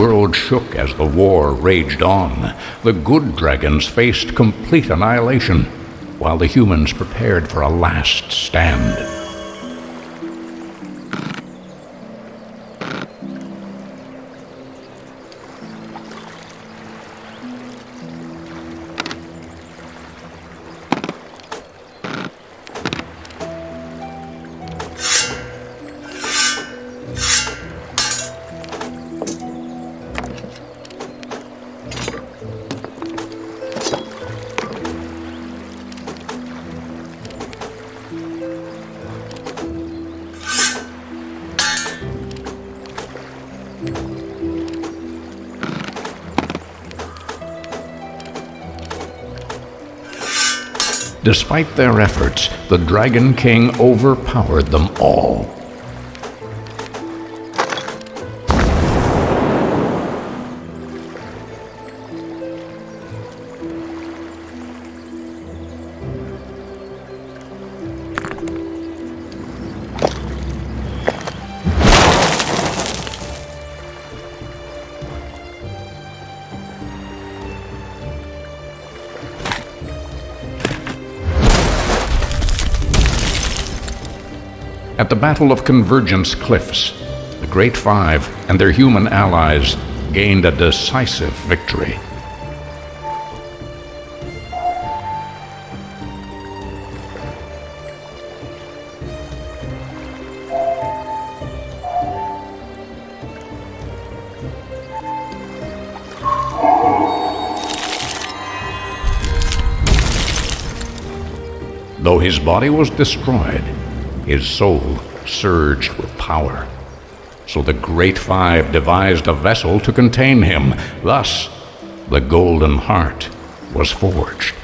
world shook as the war raged on. The good dragons faced complete annihilation, while the humans prepared for a last stand. Despite their efforts, the Dragon King overpowered them all. At the Battle of Convergence Cliffs, the Great Five and their human allies gained a decisive victory. Though his body was destroyed, his soul surged with power. So the Great Five devised a vessel to contain him. Thus, the Golden Heart was forged.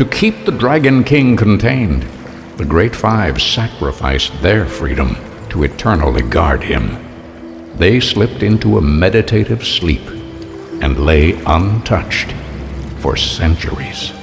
To keep the Dragon King contained, the Great Five sacrificed their freedom to eternally guard him. They slipped into a meditative sleep and lay untouched for centuries.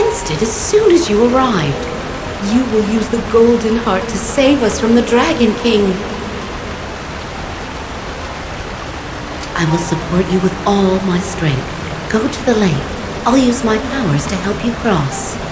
Sensed it as soon as you arrived. You will use the Golden Heart to save us from the Dragon King. I will support you with all my strength. Go to the lake. I'll use my powers to help you cross.